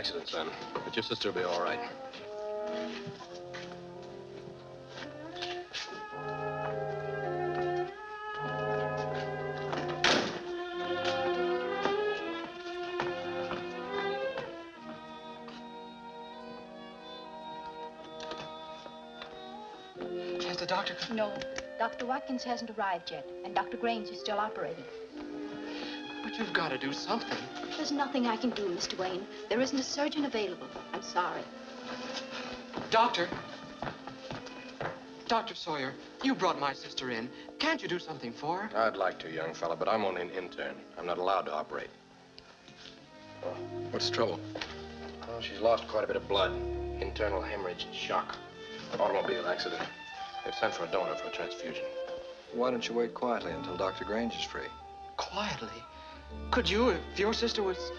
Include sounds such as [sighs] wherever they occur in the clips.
That's accident, son. But your sister will be all right. Has the doctor... No, Dr. Watkins hasn't arrived yet, and Dr. Grange is still operating. But you've got to do something. There's nothing I can do, Mr. Wayne. There isn't a surgeon available. I'm sorry. Doctor. Dr. Sawyer, you brought my sister in. Can't you do something for her? I'd like to, young fella, but I'm only an intern. I'm not allowed to operate. What's the trouble? Oh, she's lost quite a bit of blood. Internal hemorrhage and shock. Automobile accident. They've sent for a donor for a transfusion. Why don't you wait quietly until Dr. Grange is free? Quietly. Could you, if your sister was...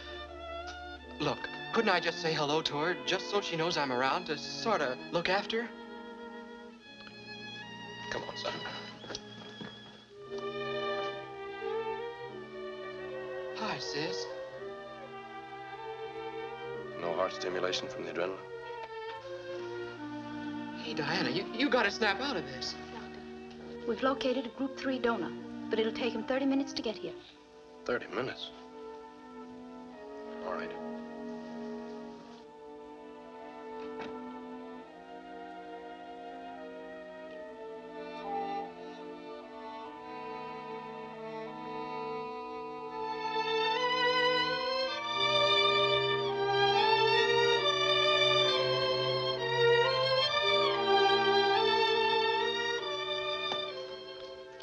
Look, couldn't I just say hello to her, just so she knows I'm around to sort of look after her? Come on, son. Hi, sis. No heart stimulation from the adrenaline? Hey, Diana, you, you gotta snap out of this. We've located a group three donor, but it'll take him 30 minutes to get here. 30 minutes. All right.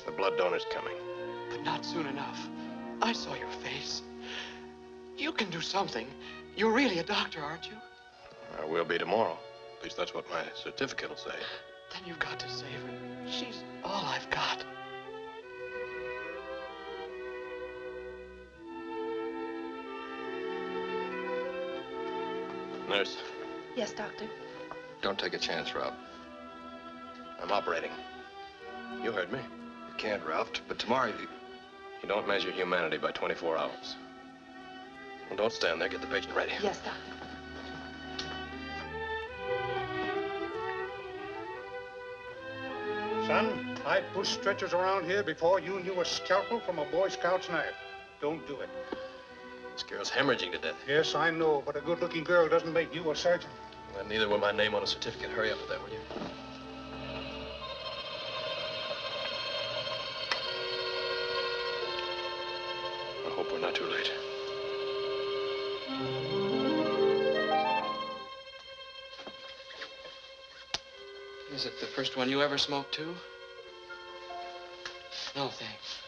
The blood donor's coming. But not soon enough. I saw your face. You can do something. You're really a doctor, aren't you? I will be tomorrow. At least that's what my certificate will say. Then you've got to save her. She's all I've got. Nurse, Yes, Doctor. Don't take a chance, Ralph. I'm operating. You heard me. You can't, Ralph, but tomorrow you... You don't measure humanity by 24 hours. Well, don't stand there. Get the patient ready. Yes, Doctor. Son, I pushed stretchers around here before you knew a scalpel from a Boy Scout's knife. Don't do it. This girl's hemorrhaging to death. Yes, I know, but a good-looking girl doesn't make you a surgeon. Well, neither will my name on a certificate. Hurry up with that, will you? One you ever smoked, too? No, thanks.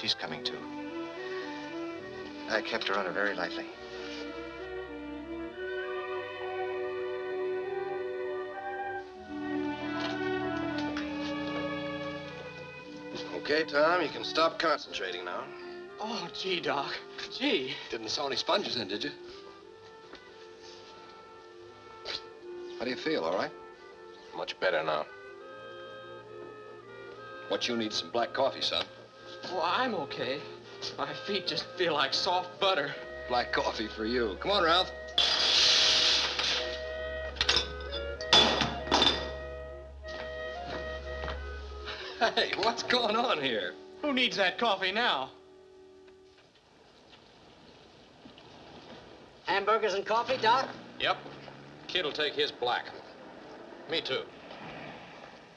She's coming too. I kept her on her very lightly. Okay, Tom, you can stop concentrating now. Oh, gee, Doc. Gee. Didn't sew any sponges in, did you? How do you feel, all right? Much better now. What you need some black coffee, son. Oh, I'm okay. My feet just feel like soft butter. Black coffee for you. Come on, Ralph. Hey, what's going on here? Who needs that coffee now? Hamburgers and coffee, Doc? Yep. Kid'll take his black. Me too.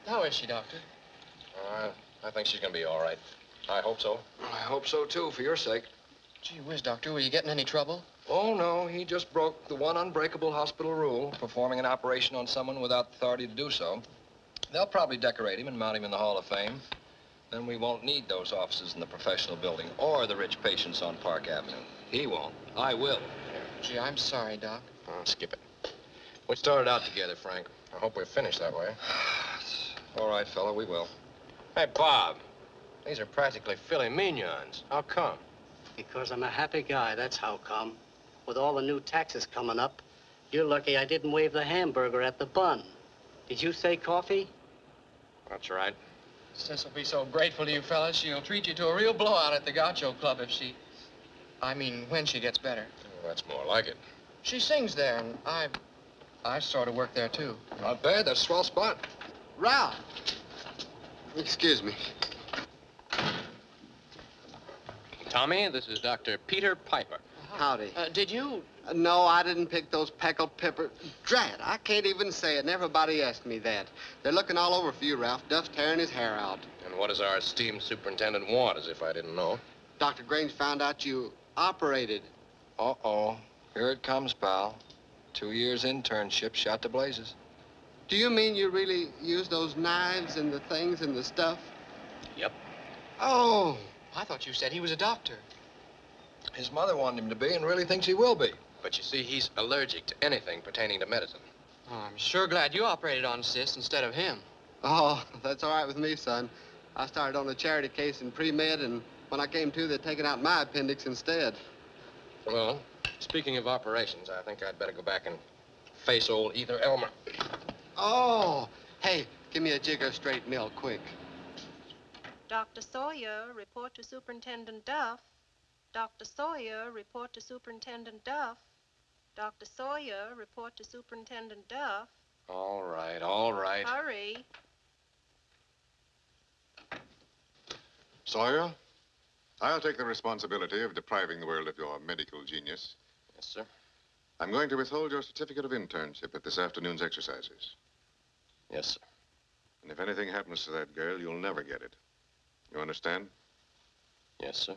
How is she, Doctor? Uh, I think she's gonna be all right. I hope so. I hope so, too, for your sake. Gee whiz, Doctor, were you getting any trouble? Oh, no, he just broke the one unbreakable hospital rule, performing an operation on someone without authority to do so. They'll probably decorate him and mount him in the Hall of Fame. Then we won't need those offices in the professional building or the rich patients on Park Avenue. He won't. I will. Gee, I'm sorry, Doc. Oh, skip it. We started out together, Frank. I hope we're finished that way. [sighs] All right, fella, we will. Hey, Bob. These are practically filet mignons. How come? Because I'm a happy guy, that's how come. With all the new taxes coming up, you're lucky I didn't wave the hamburger at the bun. Did you say coffee? That's right. Sis will be so grateful to you fellas, she'll treat you to a real blowout at the Gaucho Club if she... I mean, when she gets better. Well, that's more like it. She sings there, and I... I sort of work there, too. Not bad. That's a swell spot. Ralph. Excuse me. Tommy, this is Dr. Peter Piper. Howdy. Uh, did you... Uh, no, I didn't pick those peckled pepper. Drat, I can't even say it, and everybody asked me that. They're looking all over for you, Ralph. Duff's tearing his hair out. And what does our esteemed superintendent want, as if I didn't know? Dr. Grange found out you operated. Uh-oh. Here it comes, pal. Two years internship shot to blazes. Do you mean you really used those knives and the things and the stuff? Yep. Oh, I thought you said he was a doctor. His mother wanted him to be and really thinks he will be. But you see, he's allergic to anything pertaining to medicine. Oh, I'm sure glad you operated on Sis instead of him. oh, that's all right with me, son. I started on a charity case in pre-med, and when I came to, they'd taken out my appendix instead. Well, speaking of operations, I think I'd better go back and face old Ether Elmer. Oh, hey, give me a jigger of straight mill, quick. Dr. Sawyer, report to Superintendent Duff. Dr. Sawyer, report to Superintendent Duff. Dr. Sawyer, report to Superintendent Duff. All right, all right. Hurry. Sawyer, I'll take the responsibility of depriving the world of your medical genius. Yes, sir. I'm going to withhold your certificate of internship at this afternoon's exercises. Yes, sir. And if anything happens to that girl, you'll never get it. You understand? Yes, sir.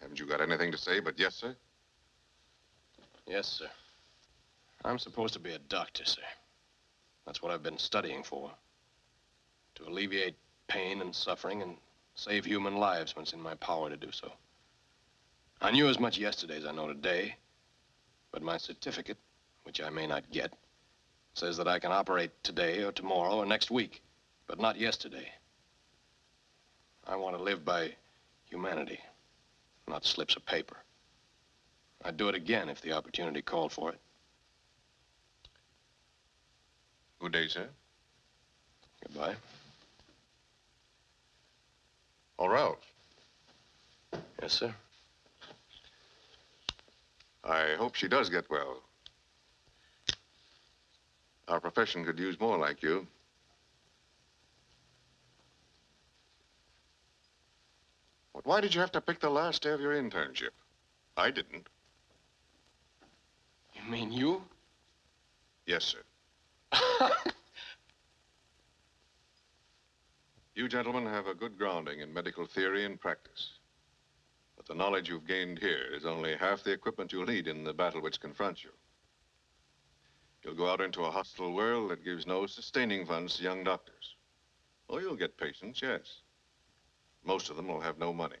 Haven't you got anything to say but yes, sir? Yes, sir. I'm supposed to be a doctor, sir. That's what I've been studying for. To alleviate pain and suffering and save human lives when it's in my power to do so. I knew as much yesterday as I know today, but my certificate, which I may not get, says that I can operate today or tomorrow or next week, but not yesterday. I want to live by humanity, not slips of paper. I'd do it again if the opportunity called for it. Good day, sir. Goodbye. Oh, Ralph. Yes, sir. I hope she does get well. Our profession could use more like you. But why did you have to pick the last day of your internship? I didn't. You mean you? Yes, sir. [laughs] You gentlemen have a good grounding in medical theory and practice. But the knowledge you've gained here is only half the equipment you'll need in the battle which confronts you. You'll go out into a hostile world that gives no sustaining funds to young doctors. Oh, you'll get patients, yes. Most of them will have no money.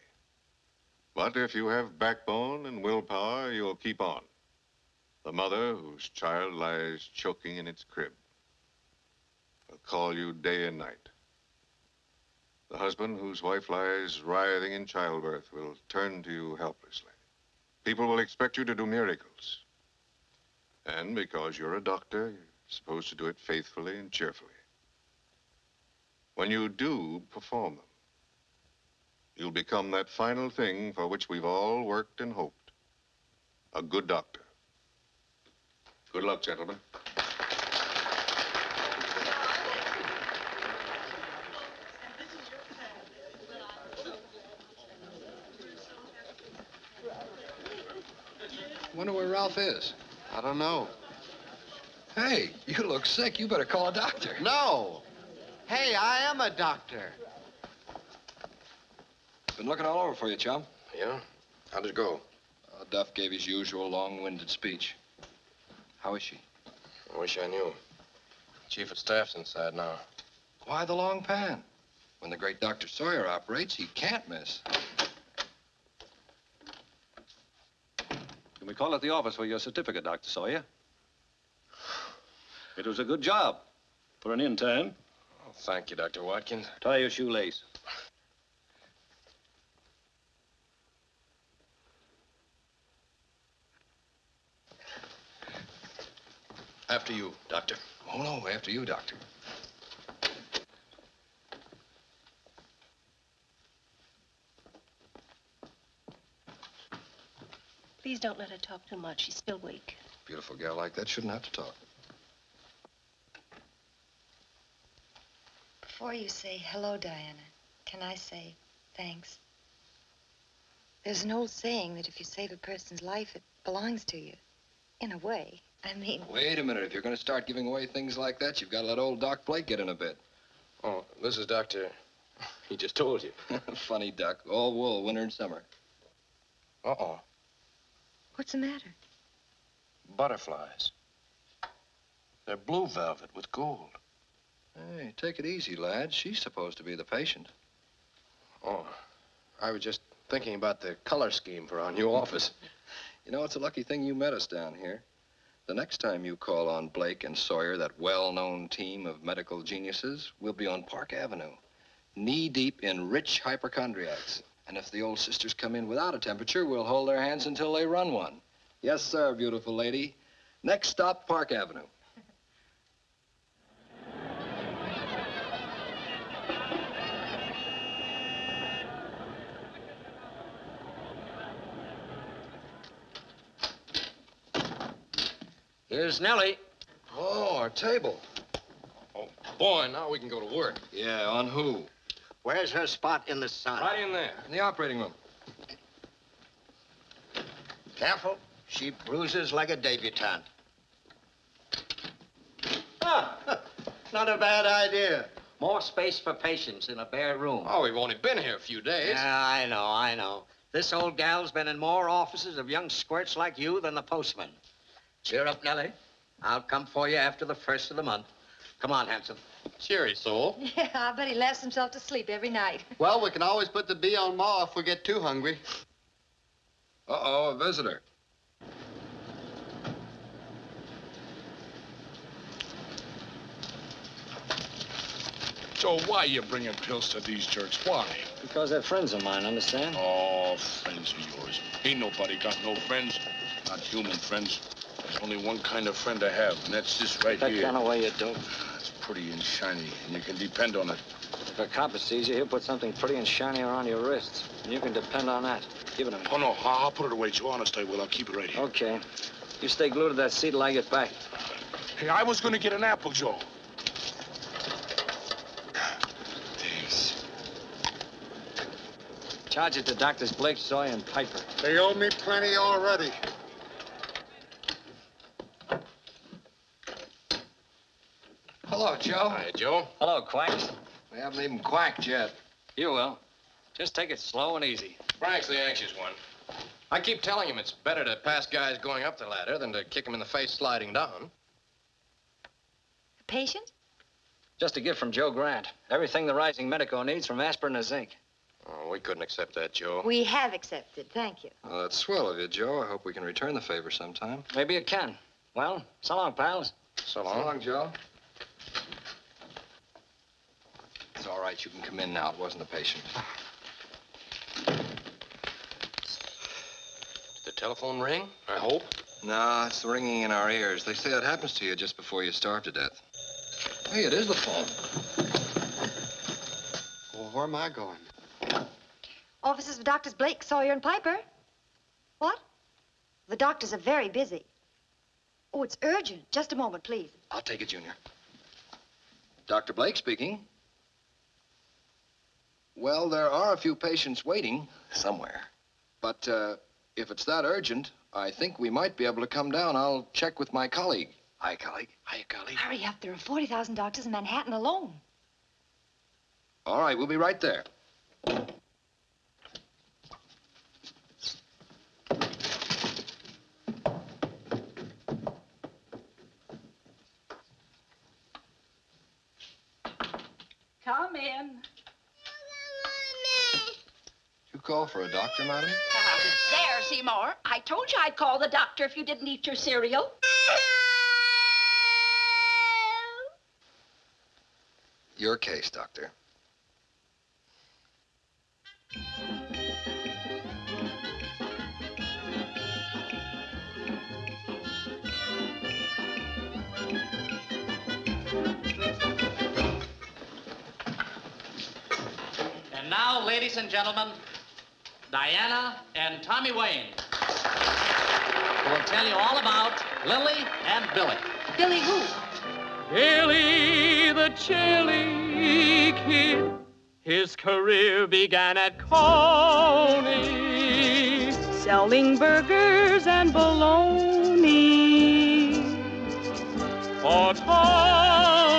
But if you have backbone and willpower, you'll keep on. The mother whose child lies choking in its crib will call you day and night. The husband whose wife lies writhing in childbirth will turn to you helplessly. People will expect you to do miracles. And because you're a doctor, you're supposed to do it faithfully and cheerfully. When you do perform them, you'll become that final thing for which we've all worked and hoped. A good doctor. Good luck, gentlemen. Wonder where Ralph is. I don't know. Hey, you look sick. You better call a doctor. No. Hey, I am a doctor. Been looking all over for you, chum. Yeah? How'd it go? Uh, Duff gave his usual long-winded speech. How is she? I wish I knew. Chief of Staff's inside now. Why the long pan? When the great Dr. Sawyer operates, he can't miss. Can we call at the office for your certificate, Dr. Sawyer? It was a good job for an intern. Oh, thank you, Dr. Watkins. Tie your shoelace. After you, Doctor. Oh, no, after you, Doctor. Please don't let her talk too much. She's still weak. Beautiful gal like that shouldn't have to talk. Before you say hello, Diana, can I say thanks? There's an old saying that if you save a person's life, it belongs to you. In a way. I mean, Wait a minute. If you're going to start giving away things like that, you've got to let old Doc Blake get in a bit. Oh, this is Dr. [laughs] He just told you. [laughs] Funny duck. All wool, winter and summer. Uh-oh. what's the matter? Butterflies. They're blue velvet with gold. Hey, take it easy, lad. She's supposed to be the patient. Oh, I was just thinking about the color scheme for our new office. [laughs] You know, it's a lucky thing you met us down here. The next time you call on Blake and Sawyer, that well-known team of medical geniuses, we'll be on Park Avenue, knee-deep in rich hypochondriacs. And if the old sisters come in without a temperature, we'll hold their hands until they run one. Yes, sir, beautiful lady. Next stop, Park Avenue. Here's Nellie. Oh, our table. Oh, boy, now we can go to work. Yeah, on who? Where's her spot in the sun? Right in there. In the operating room. Careful. She bruises like a debutante. Ah, [laughs] not a bad idea. More space for patients in a bare room. Oh, we've only been here a few days. Yeah, I know, I know. This old gal's been in more offices of young squirts like you than the postman. Cheer up, Nellie. I'll come for you after the first of the month. Come on, handsome. Cheery soul. [laughs] Yeah, I bet he laughs himself to sleep every night. [laughs] Well, we can always put the bee on Ma if we get too hungry. Uh-oh, a visitor. So why you bringing pills to these jerks? Why? Because they're friends of mine, understand? Oh, friends of yours. Ain't nobody got no friends. Not human friends. There's only one kind of friend I have, and that's this right that here. kind of way you do. It's pretty and shiny, and you can depend on it. If a cop sees you, he'll put something pretty and shiny around your wrists. And you can depend on that. Give it to me. Oh, no, I- I'll put it away, Joe. Honest, I will. I'll keep it right here. Okay. You stay glued to that seat till I get back. Hey, I was gonna get an apple, Joe. Thanks. Charge it to Doctors Blake, Sawyer, and Piper. They owe me plenty already. Hello, Joe. Hi, Joe. Hello, Quacks. We haven't even quacked yet. You will. Just take it slow and easy. Frank's the anxious one. I keep telling him it's better to pass guys going up the ladder than to kick them in the face sliding down. A patient? Just a gift from Joe Grant. Everything the rising medico needs from aspirin to zinc. Oh, we couldn't accept that, Joe. We have accepted. Thank you. Well, that's swell of you, Joe. I hope we can return the favor sometime. Maybe it can. Well, so long, pals. So long. So long. long, Joe. It's all right. You can come in now. It wasn't a patient. Did the telephone ring? I hope. No, it's the ringing in our ears. They say that happens to you just before you starve to death. Hey, it is the phone. Well, where am I going? Offices of Doctors Blake, Sawyer, and Piper. What? The doctors are very busy. Oh, it's urgent. Just a moment, please. I'll take it, Junior. Dr. Blake speaking. Well, there are a few patients waiting somewhere. But uh, if it's that urgent, I think we might be able to come down. I'll check with my colleague. Hi, colleague. Hi, colleague. Hurry up. There are 40,000 doctors in Manhattan alone. All right, we'll be right there. come in. You call for a doctor, madam? Uh, there, Seymour. I told you I'd call the doctor if you didn't eat your cereal. Your case, doctor. And now, ladies and gentlemen, Diana and Tommy Wayne who will tell you all about Lily and Billy. Billy who? Billy the Chili Kid. His career began at Coney, selling burgers and bologna. For Tony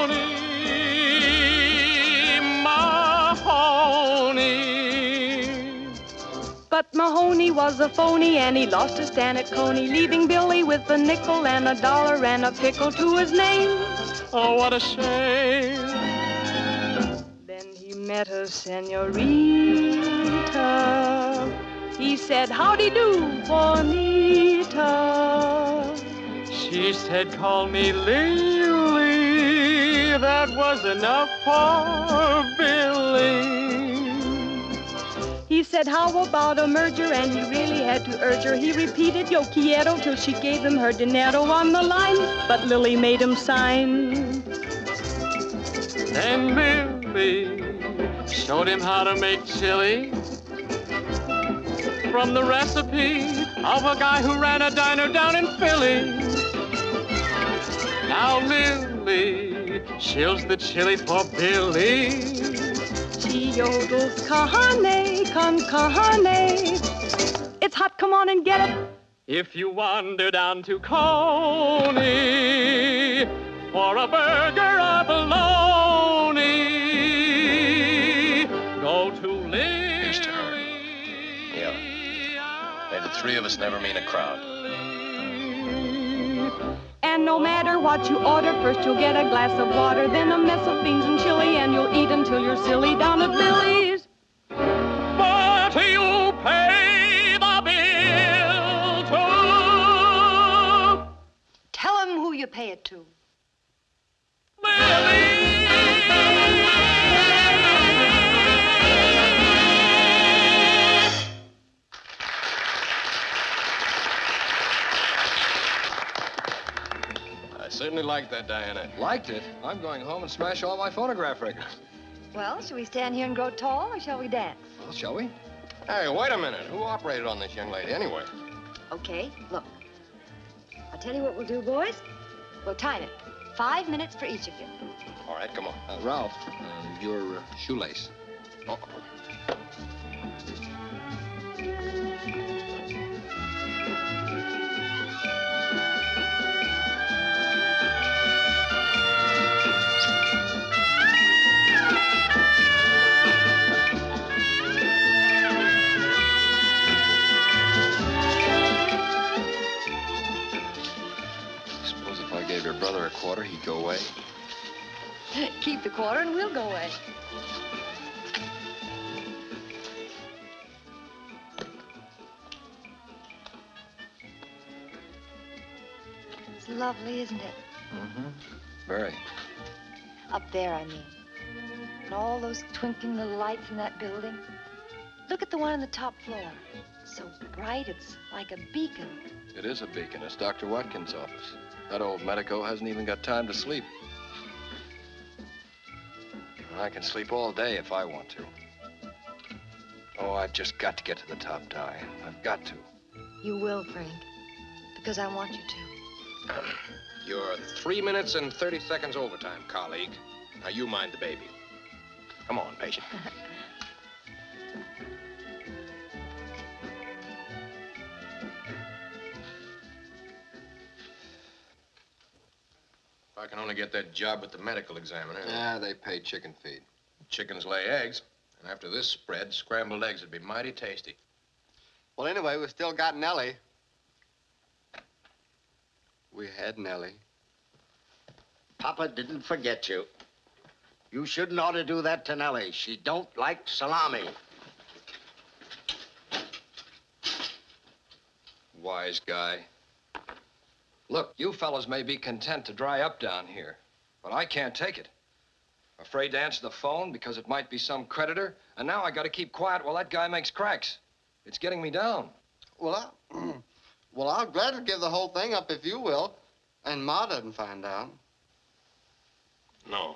But Mahoney was a phony and he lost his stand at Coney, leaving Billy with a nickel and a dollar and a pickle to his name. Oh, what a shame. Then he met a senorita. He said, Howdy do, Bonita. She said, Call me Lily. That was enough for Billy. Said, How about a merger? And he really had to urge her. He repeated, Yo quiero, till she gave him her dinero on the line. But Lily made him sign. Then Lily showed him how to make chili from the recipe of a guy who ran a diner down in Philly. Now Lily chills the chili for Billy. She yodels kahane, con kahane. It's hot, come on and get it. If you wander down to Coney for a burger or bologna, go to Lily. Used to her. Yeah. May the three of us never mean a crowd. And no matter what you order, first you'll get a glass of water, then a mess of beans and chili, and you'll eat until you're silly down at Billy's. But you pay the bill to Tell him who you pay it to. I certainly liked that, Diana. Liked it? I'm going home and smash all my phonograph records. Well, shall we stand here and grow tall, or shall we dance? Well, shall we? Hey, wait a minute. Who operated on this young lady anyway? Okay, look. I'll tell you what we'll do, boys. We'll time it. Five minutes for each of you. All right, come on. Uh, Ralph, uh, your uh, shoelace. Oh. Quarter, he'd go away. Keep the quarter and we'll go away. It's lovely, isn't it? Mm-hmm. Very. Up there, I mean. And all those twinkling little lights in that building. Look at the one on the top floor. So bright, it's like a beacon. It is a beacon. It's Dr. Watkins' office. That old medico hasn't even got time to sleep. I can sleep all day if I want to. Oh, I've just got to get to the top, Di. I've got to. You will, Frank. Because I want you to. [clears throat] You're three minutes and 30 seconds overtime, colleague. Now you mind the baby. Come on, patient. [laughs] I can only get that job with the medical examiner. Yeah, they pay chicken feed. Chickens lay eggs, and after this spread, scrambled eggs would be mighty tasty. Well, anyway, we still got Nellie. We had Nellie. Papa didn't forget you. You shouldn't ought to do that to Nellie. She don't like salami. Wise guy. Look, you fellows may be content to dry up down here, but I can't take it. Afraid to answer the phone because it might be some creditor, and now I gotta keep quiet while that guy makes cracks. It's getting me down. Well, I, [clears throat] well, I'll gladly give the whole thing up if you will, and Ma doesn't find out. No.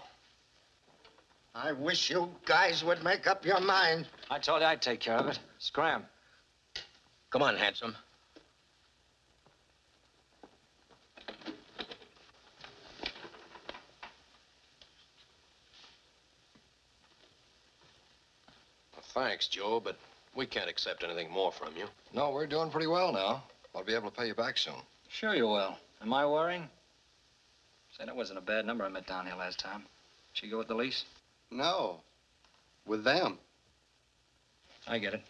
I wish you guys would make up your mind. I told you I'd take care of it. Scram. Come on, handsome. Thanks, Joe, but we can't accept anything more from you. No, we're doing pretty well now. I'll be able to pay you back soon. Sure you will. Am I worrying? Say, that wasn't a bad number I met down here last time. Did she go with the lease? No, with them. I get it.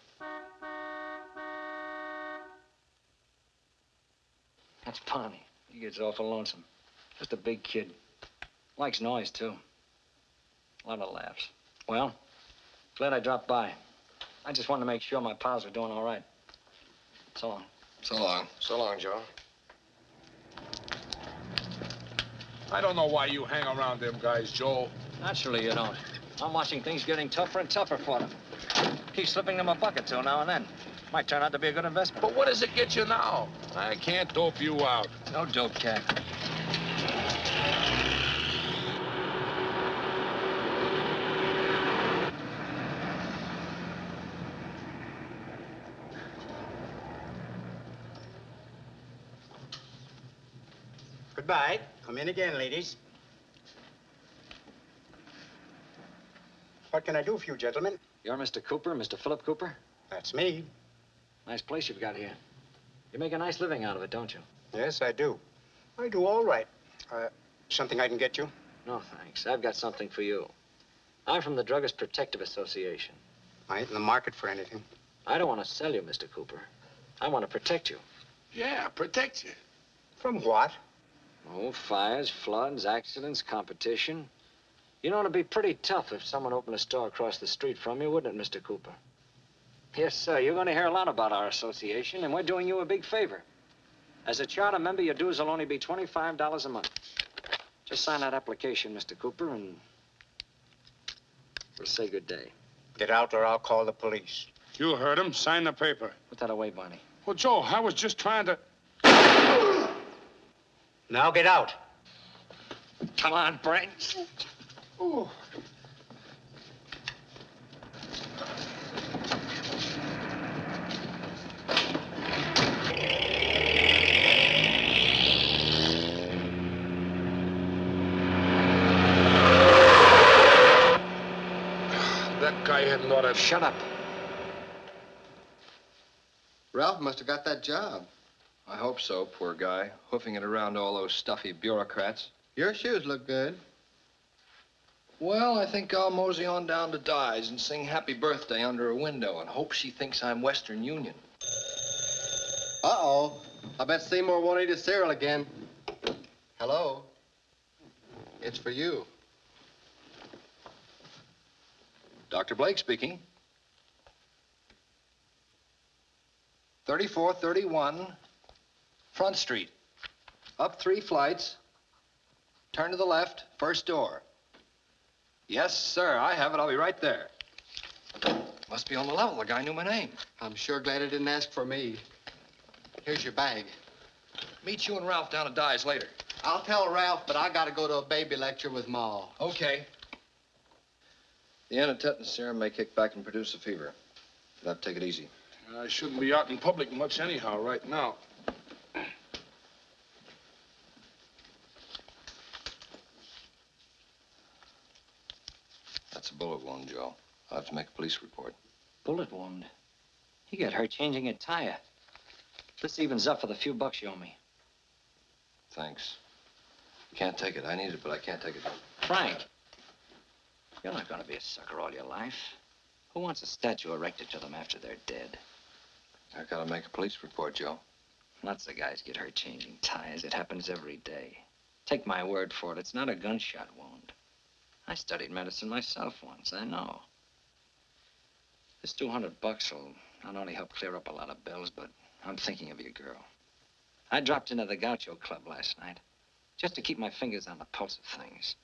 That's Bonnie. He gets awful lonesome. Just a big kid. Likes noise, too. A lot of laughs. Well, glad I dropped by. I just wanted to make sure my pals were doing all right. So long. So long. So long, Joe. I don't know why you hang around them guys, Joe. Naturally, you don't. I'm watching things getting tougher and tougher for them. Keep slipping them a buck or two now and then. Might turn out to be a good investment. But what does it get you now? I can't dope you out. No dope, cat. Goodbye. Come in again, ladies. What can I do for you, gentlemen? You're Mr. Cooper, Mr. Philip Cooper? That's me. Nice place you've got here. You make a nice living out of it, don't you? Yes, I do. I do all right. Uh, something I can get you? No, thanks. I've got something for you. I'm from the Druggist Protective Association. I ain't in the market for anything. I don't want to sell you, Mr. Cooper. I want to protect you. Yeah, protect you. From what? Oh, fires, floods, accidents, competition. You know, it'd be pretty tough if someone opened a store across the street from you, wouldn't it, Mr. Cooper? Yes, sir. You're going to hear a lot about our association, and we're doing you a big favor. As a charter member, your dues will only be $25 a month. Just sign that application, Mr. Cooper, and we'll say good day. Get out or I'll call the police. You heard him. Sign the paper. Put that away, Barney. Well, Joe, I was just trying to... Now get out. Come on, Brent. That guy hadn't ought to... Shut up. Ralph must have got that job. I hope so, poor guy. Hoofing it around all those stuffy bureaucrats. Your shoes look good. Well, I think I'll mosey on down to Di's and sing happy birthday under a window and hope she thinks I'm Western Union. Uh-oh. I bet Seymour won't eat his cereal again. Hello? It's for you. Dr. Blake speaking. 3431 Front Street. Up three flights. Turn to the left, first door. Yes, sir, I have it. I'll be right there. Must be on the level. The guy knew my name. I'm sure glad he didn't ask for me. Here's your bag. Meet you and Ralph down at Di's later. I'll tell Ralph, but I gotta go to a baby lecture with Ma. Okay. The antitetanus serum may kick back and produce a fever. You'll have to take it easy. I shouldn't be out in public much anyhow right now. Bullet wound, Joe. I'll have to make a police report. Bullet wound. He got hurt changing a tire. This evens up for the few bucks you owe me. Thanks. Can't take it. I need it, but I can't take it. Frank, you're not going to be a sucker all your life. Who wants a statue erected to them after they're dead? I've gotta make a police report, Joe. Lots of guys get hurt changing tires. It happens every day. Take my word for it, it's not a gunshot wound. I studied medicine myself once, I know. This 200 bucks will not only help clear up a lot of bills, but I'm thinking of your girl. I dropped into the Gaucho Club last night just to keep my fingers on the pulse of things.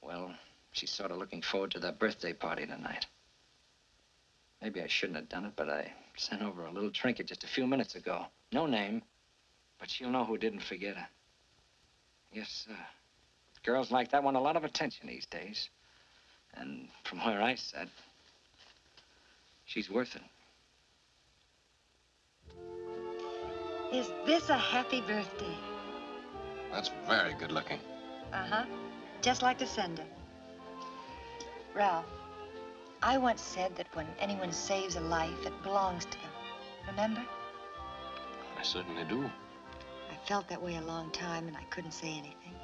Well, she's sort of looking forward to that birthday party tonight. Maybe I shouldn't have done it, but I sent over a little trinket just a few minutes ago. No name, but she'll know who didn't forget her. Yes, sir. Girls like that want a lot of attention these days. And from where I sit, she's worth it. Is this a happy birthday? That's very good looking. Uh-huh. Just like to send her. Ralph, I once said that when anyone saves a life, it belongs to them. Remember? I certainly do. I felt that way a long time, and I couldn't say anything.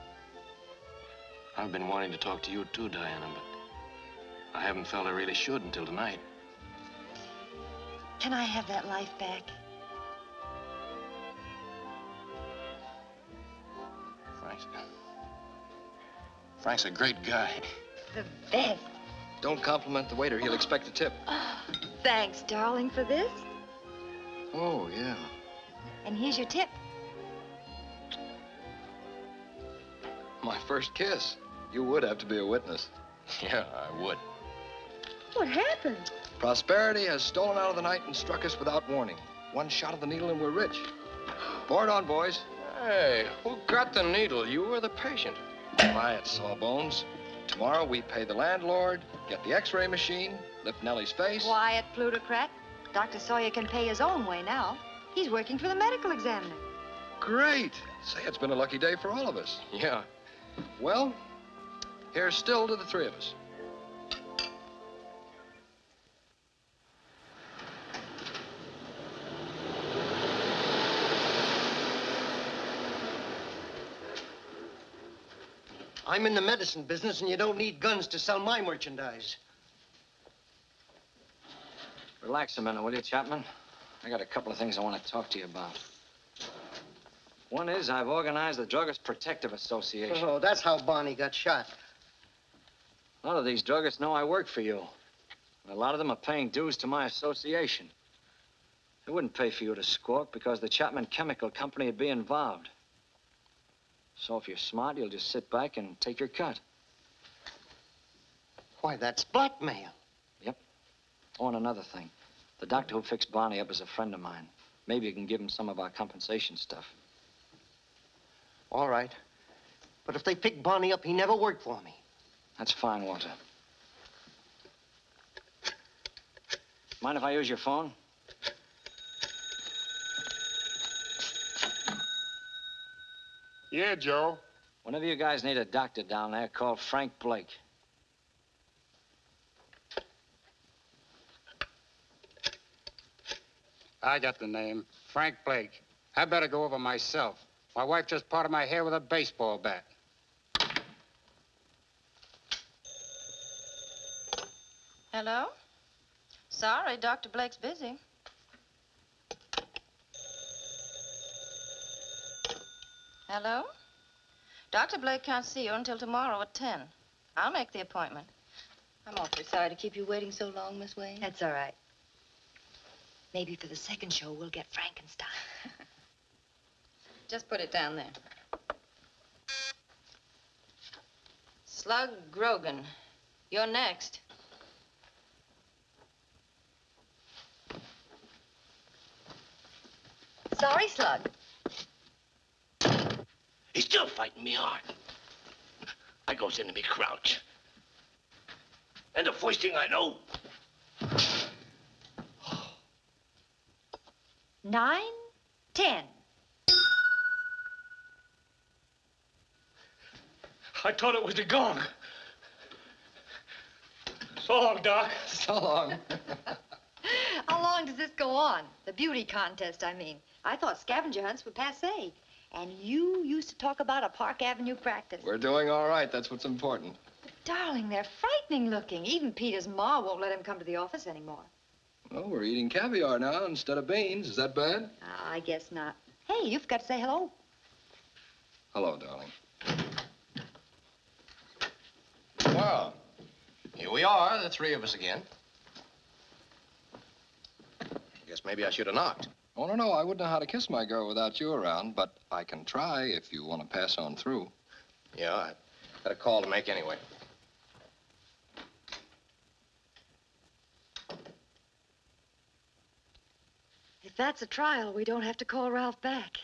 I've been wanting to talk to you too, Diana, but I haven't felt I really should until tonight. Can I have that life back? Frank's. Frank's a great guy. The best. Don't compliment the waiter. He'll expect a tip. Oh, thanks, darling, for this. Oh, yeah. And here's your tip. My first kiss. You would have to be a witness. [laughs] Yeah, I would. What happened? Prosperity has stolen out of the night and struck us without warning. One shot of the needle and we're rich. Board on, boys. Hey, who got the needle? You or the patient? Quiet, Sawbones. Tomorrow we pay the landlord, get the x-ray machine, lift Nellie's face. Quiet, plutocrat. Dr. Sawyer can pay his own way now. He's working for the medical examiner. Great. Say, it's been a lucky day for all of us. [laughs] Yeah. Well, here's still to the three of us. I'm in the medicine business, and you don't need guns to sell my merchandise. Relax a minute, will you, Chapman? I got a couple of things I want to talk to you about. One is I've organized the Druggist Protective Association. Oh, that's how Bonnie got shot. A lot of these druggists know I work for you. And a lot of them are paying dues to my association. They wouldn't pay for you to squawk because the Chapman Chemical Company would be involved. So if you're smart, you'll just sit back and take your cut. Why, that's blackmail. Yep. Oh, and another thing. The doctor who fixed Bonnie up is a friend of mine. Maybe you can give him some of our compensation stuff. All right. But if they pick Bonnie up, he never worked for me. That's fine, Walter. Mind if I use your phone? Yeah, Joe. Whenever you guys need a doctor down there, call Frank Blake. I got the name. Frank Blake. I better go over myself. My wife just parted my hair with a baseball bat. Hello? Sorry, Dr. Blake's busy. Hello? Dr. Blake can't see you until tomorrow at 10. I'll make the appointment. I'm awfully sorry to keep you waiting so long, Miss Wayne. That's all right. Maybe for the second show, we'll get Frankenstein. [laughs] Just put it down there. Slug Grogan, you're next. Sorry, Slug. He's still fighting me hard. I goes into me crouch. And the first thing I know, Nine, ten. I thought it was the gong. So long, Doc. So long. [laughs] How long does this go on? The beauty contest, I mean. I thought scavenger hunts were passe. And you used to talk about a Park Avenue practice. We're doing all right. That's what's important. But, Darling, they're frightening looking. Even Peter's ma won't let him come to the office anymore. Oh, we're eating caviar now instead of beans. Is that bad? Ah, I guess not. Hey, you forgot to say hello. Hello, darling. Well, here we are, the three of us again. I guess maybe I should have knocked. Oh, no, no, I wouldn't know how to kiss my girl without you around, but I can try if you want to pass on through. Yeah, I got a call to make anyway. If that's a trial, we don't have to call Ralph back.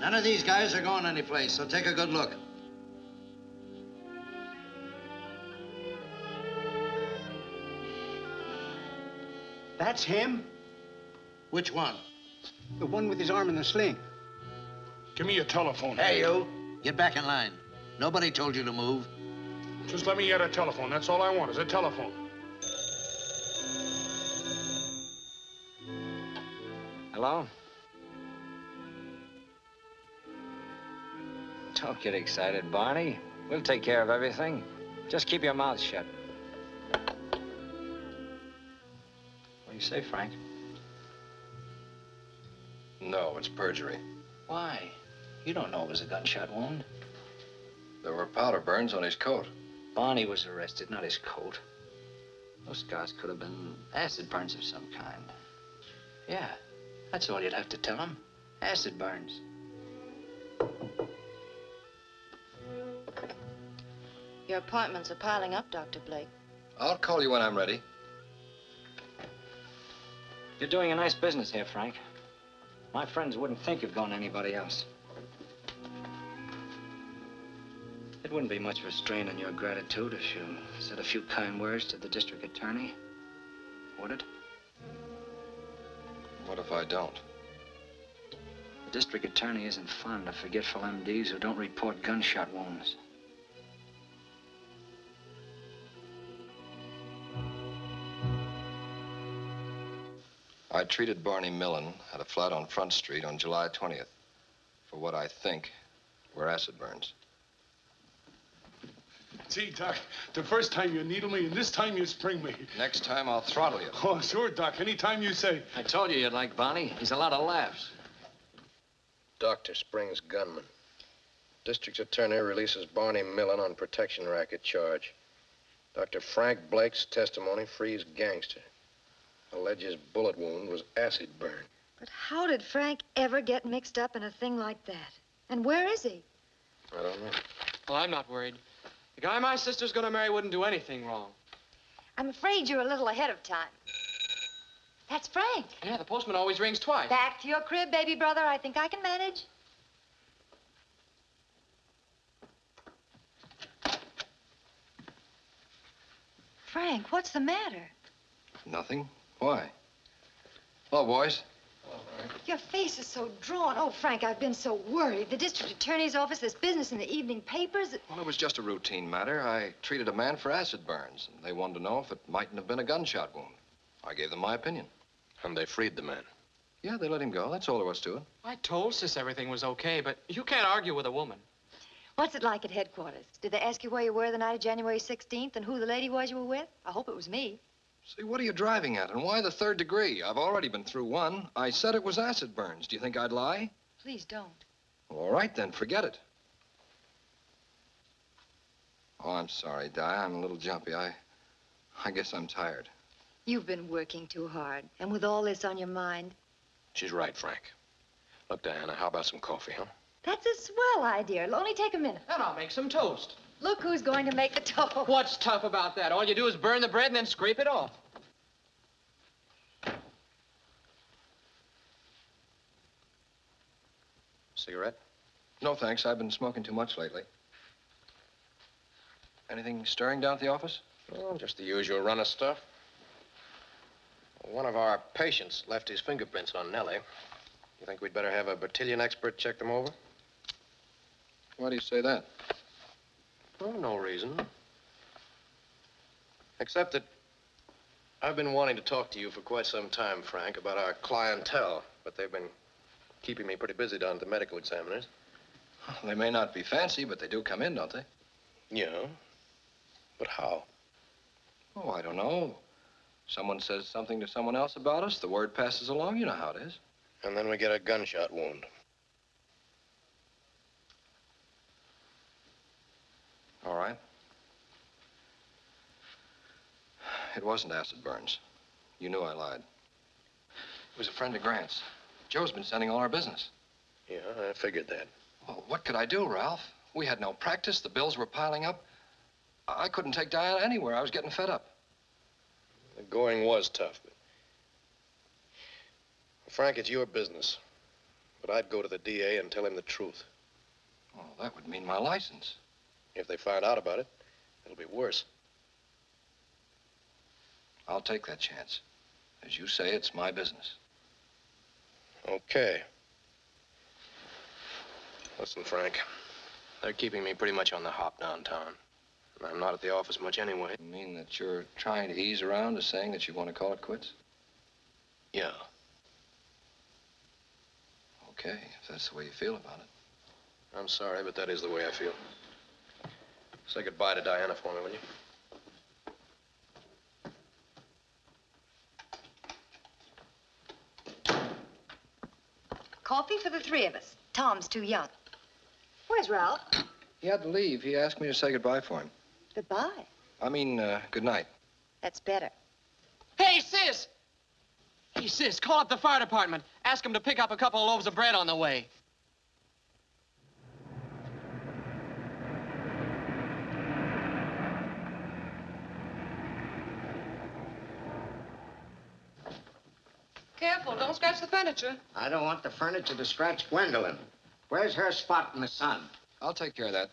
None of these guys are going anyplace, so take a good look. That's him? Which one? The one with his arm in the sling. Give me your telephone. Hey, you. Get back in line. Nobody told you to move. Just let me get a telephone. That's all I want is a telephone. Hello? Don't get excited, Barney. We'll take care of everything. Just keep your mouth shut. What do you say, Frank? No, it's perjury. Why? You don't know it was a gunshot wound. There were powder burns on his coat. Barney was arrested, not his coat. Those scars could have been acid burns of some kind. Yeah, that's all you'd have to tell him. Acid burns. Your appointments are piling up, Dr. Blake. I'll call you when I'm ready. You're doing a nice business here, Frank. My friends wouldn't think of going to anybody else. It wouldn't be much of a strain on your gratitude if you said a few kind words to the district attorney, would it? What if I don't? The district attorney isn't fond of forgetful MDs who don't report gunshot wounds. I treated Barney Millen at a flat on Front Street on July 20th for what I think were acid burns. See, Doc, the first time you needle me, and this time you spring me. Next time I'll throttle you. Oh, sure, Doc. Anytime you say. I told you you'd like Barney. He's a lot of laughs. Dr. Springs gunman. District attorney releases Barney Millen on protection racket charge. Dr. Frank Blake's testimony frees gangster. Alleges bullet wound was acid burn. But how did Frank ever get mixed up in a thing like that? And where is he? I don't know. Well, I'm not worried. The guy my sister's gonna marry wouldn't do anything wrong. I'm afraid you're a little ahead of time. That's Frank. Yeah, the postman always rings twice. Back to your crib, baby brother. I think I can manage. Frank, what's the matter? Nothing? Why? Hello, boys. Your face is so drawn. Oh, Frank, I've been so worried. The district attorney's office, this business in the evening papers. Well, it was just a routine matter. I treated a man for acid burns, and they wanted to know if it mightn't have been a gunshot wound. I gave them my opinion. And they freed the man. Yeah, they let him go. That's all there was to it. I told Sis everything was okay, but you can't argue with a woman. What's it like at headquarters? Did they ask you where you were the night of January 16th and who the lady was you were with? I hope it was me. See, what are you driving at, and why the third degree? I've already been through one. I said it was acid burns. Do you think I'd lie? Please don't. All right, then, forget it. Oh, I'm sorry, Di. I'm a little jumpy. I, I guess I'm tired. You've been working too hard, and with all this on your mind. She's right, Frank. Look, Diana, how about some coffee, huh? That's a swell idea. It'll only take a minute. Then I'll make some toast. Look who's going to make the toast. What's tough about that? All you do is burn the bread and then scrape it off. Cigarette? No, thanks. I've been smoking too much lately. Anything stirring down at the office? Well, just the usual run of stuff. One of our patients left his fingerprints on Nellie. You think we'd better have a Bertillon expert check them over? Why do you say that? Well, no reason. Except that I've been wanting to talk to you for quite some time, Frank, about our clientele, but they've been keeping me pretty busy down at the medical examiner's. They may not be fancy, but they do come in, don't they? Yeah. But how? Oh, I don't know. Someone says something to someone else about us, the word passes along. You know how it is. And then we get a gunshot wound. All right. It wasn't acid burns. You knew I lied. It was a friend of Grant's. Joe's been sending all our business. Yeah, I figured that. Well, what could I do, Ralph? We had no practice. The bills were piling up. I couldn't take Diana anywhere. I was getting fed up. The going was tough, but... Frank, it's your business. But I'd go to the DA and tell him the truth. Well, that would mean my license. If they find out about it, it'll be worse. I'll take that chance. As you say, it's my business. Okay. Listen, Frank. They're keeping me pretty much on the hop downtown. And I'm not at the office much anyway. You mean that you're trying to ease around to saying that you want to call it quits? Yeah. Okay, if that's the way you feel about it. I'm sorry, but that is the way I feel. Say goodbye to Diana for me, will you? Coffee for the three of us. Tom's too young. Where's Ralph? He had to leave. He asked me to say goodbye for him. Goodbye. I mean, uh, good night. That's better. Hey, sis! Hey, sis, call up the fire department. Ask them to pick up a couple of loaves of bread on the way. Careful, don't scratch the furniture. I don't want the furniture to scratch Gwendolyn. Where's her spot in the sun? I'll take care of that.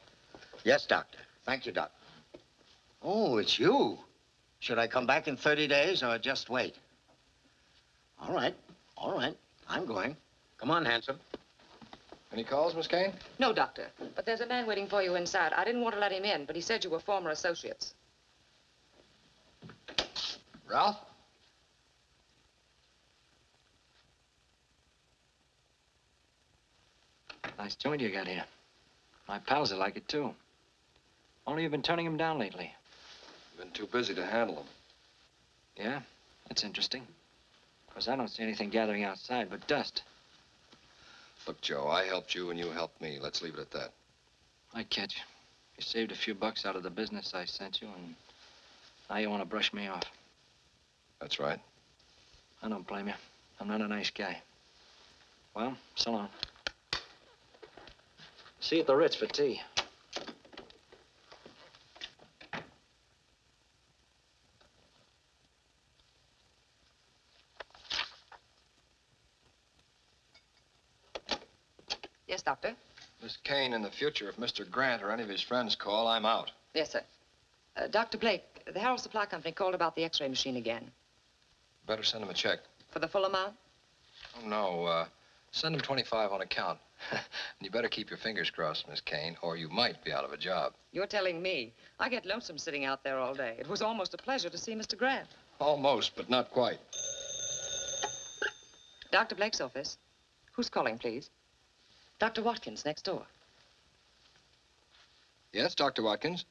Yes, Doctor. Thank you, Doctor. Oh, it's you. Should I come back in 30 days or just wait? All right. All right. I'm going. Come on, handsome. Any calls, Miss Kane? No, Doctor. But there's a man waiting for you inside. I didn't want to let him in, but he said you were former associates. Ralph? Nice joint you got here. My pals will like it, too. Only you've been turning them down lately. Been too busy to handle them. Yeah? That's interesting. Because I don't see anything gathering outside but dust. Look, Joe, I helped you and you helped me. Let's leave it at that. I catch. You saved a few bucks out of the business I sent you, and now you want to brush me off. That's right. I don't blame you. I'm not a nice guy. Well, so long. See you at the Ritz for tea. Yes, Doctor? Miss Kane, in the future, if Mr. Grant or any of his friends call, I'm out. Yes, sir. Uh, Dr. Blake, the Harold Supply Company called about the x-ray machine again. Better send him a check. For the full amount? Oh, no, uh, send him 25 on account. [laughs] and you better keep your fingers crossed, Miss Kane, or you might be out of a job. You're telling me. I get lonesome sitting out there all day. It was almost a pleasure to see Mr. Grant. Almost, but not quite. Dr. Blake's office. Who's calling, please? Dr. Watkins, next door. Yes, Dr. Watkins?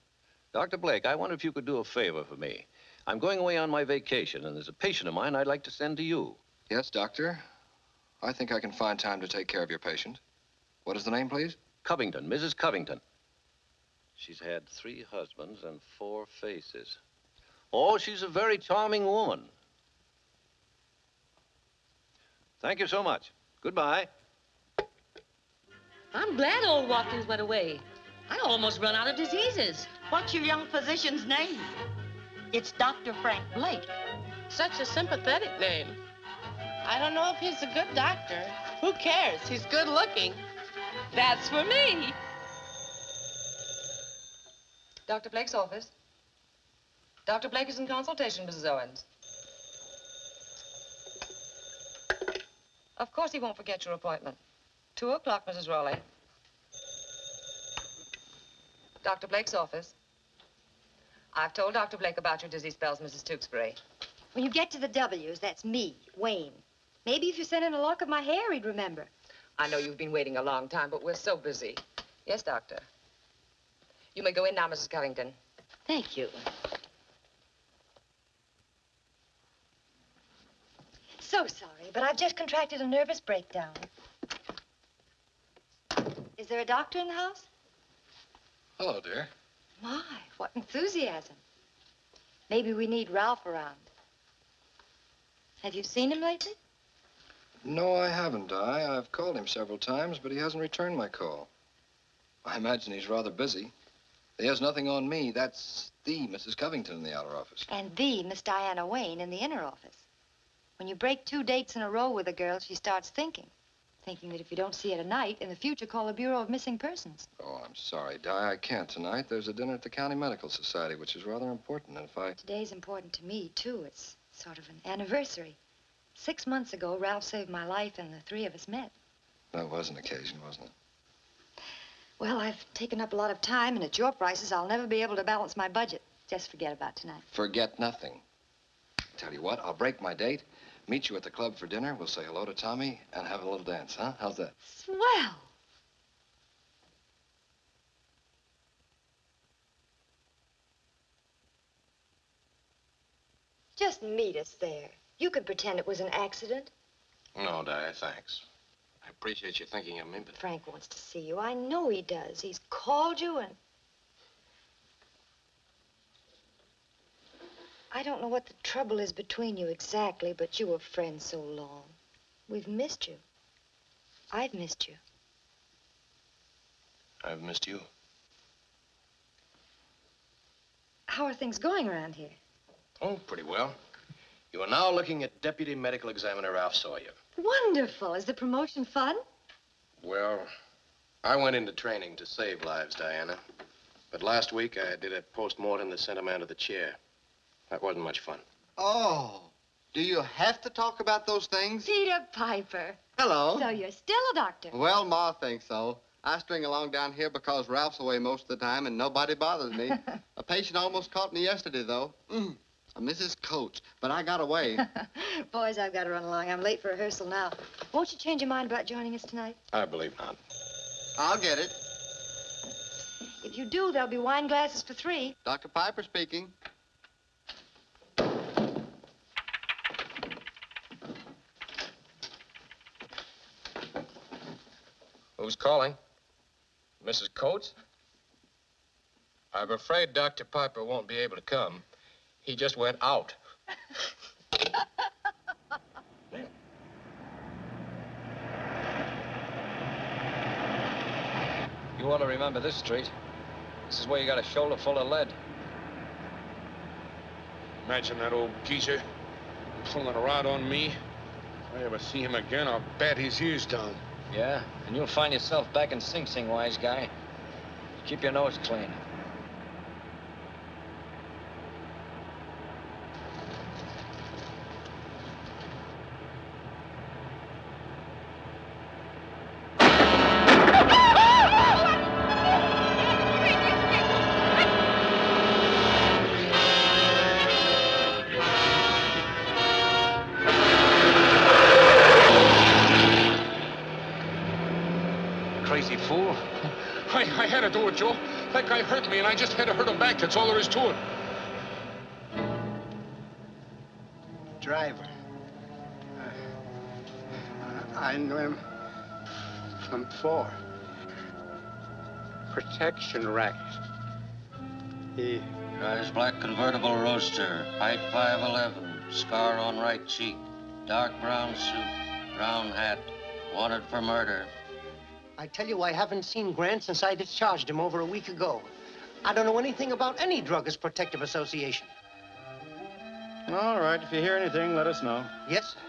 Dr. Blake, I wonder if you could do a favor for me. I'm going away on my vacation, and there's a patient of mine I'd like to send to you. Yes, Doctor. I think I can find time to take care of your patient. What is the name, please? Covington, Mrs. Covington. She's had three husbands and four faces. Oh, she's a very charming woman. Thank you so much. Goodbye. I'm glad old Watkins went away. I almost run out of diseases. What's your young physician's name? It's Dr. Frank Blake. Such a sympathetic name. I don't know if he's a good doctor. Who cares? He's good looking. That's for me. Dr. Blake's office. Dr. Blake is in consultation, Mrs. Owens. Of course he won't forget your appointment. Two o'clock, Mrs. Rowley. Dr. Blake's office. I've told Dr. Blake about your dizzy spells, Mrs. Tewksbury. When you get to the W's, that's me, Wayne. Maybe if you sent in a lock of my hair, he'd remember. I know you've been waiting a long time, but we're so busy. Yes, Doctor. You may go in now, Mrs. Covington. Thank you. so sorry, but I've just contracted a nervous breakdown. Is there a doctor in the house? Hello, dear. My, what enthusiasm. Maybe we need Ralph around. Have you seen him lately? No, I haven't, Di. I've called him several times, but he hasn't returned my call. I imagine he's rather busy. He has nothing on me. That's the Mrs. Covington in the outer office. And the Miss Diana Wayne in the inner office. When you break two dates in a row with a girl, she starts thinking. Thinking that if you don't see her tonight, in the future call the Bureau of Missing Persons. Oh, I'm sorry, Di. I can't tonight. There's a dinner at the County Medical Society, which is rather important. And if I. Today's important to me, too. It's sort of an anniversary. Six months ago, Ralph saved my life, and the three of us met. That was an occasion, wasn't it? Well, I've taken up a lot of time, and at your prices, I'll never be able to balance my budget. Just forget about tonight. Forget nothing. Tell you what, I'll break my date, meet you at the club for dinner. We'll say hello to Tommy and have a little dance, huh? How's that? Swell! Just meet us there. You could pretend it was an accident. No, Di, thanks. I appreciate you thinking of me, but Frank wants to see you. I know he does. He's called you and. I don't know what the trouble is between you exactly, but you were friends so long. We've missed you. I've missed you. I've missed you. How are things going around here? Oh, pretty well. You are now looking at Deputy Medical Examiner Ralph Sawyer. Wonderful. Is the promotion fun? Well, I went into training to save lives, Diana. But last week I did a post-mortem that sent a man to the chair. That wasn't much fun. Oh, do you have to talk about those things? Peter Piper. Hello. So you're still a doctor. Well, Ma thinks so. I string along down here because Ralph's away most of the time and nobody bothers me. [laughs] a patient almost caught me yesterday, though. Mm, a Mrs. Coates, but I got away. [laughs] Boys, I've got to run along. I'm late for rehearsal now. Won't you change your mind about joining us tonight? I believe not. I'll get it. If you do, there'll be wine glasses for three. Dr. Piper speaking. Who's calling? Mrs. Coates? I'm afraid Dr. Piper won't be able to come. He just went out. You ought to remember this street. This is where you got a shoulder full of lead. Imagine that old geezer pulling a rod on me. If I ever see him again, I'll bat his ears down. Yeah, and you'll find yourself back in Sing Sing, wise guy. Keep your nose clean. Crazy fool. I, I had to do it, Joe. That guy hurt me, and I just had to hurt him back. That's all there is to it. Driver. Uh, I, I knew him from four. Protection racket. He Drives black convertible roadster, height 5'11", scar on right cheek, dark brown suit, brown hat, wanted for murder. I tell you, I haven't seen Grant since I discharged him over a week ago. I don't know anything about any Druggist Protective Association. All right, if you hear anything, let us know. Yes, sir.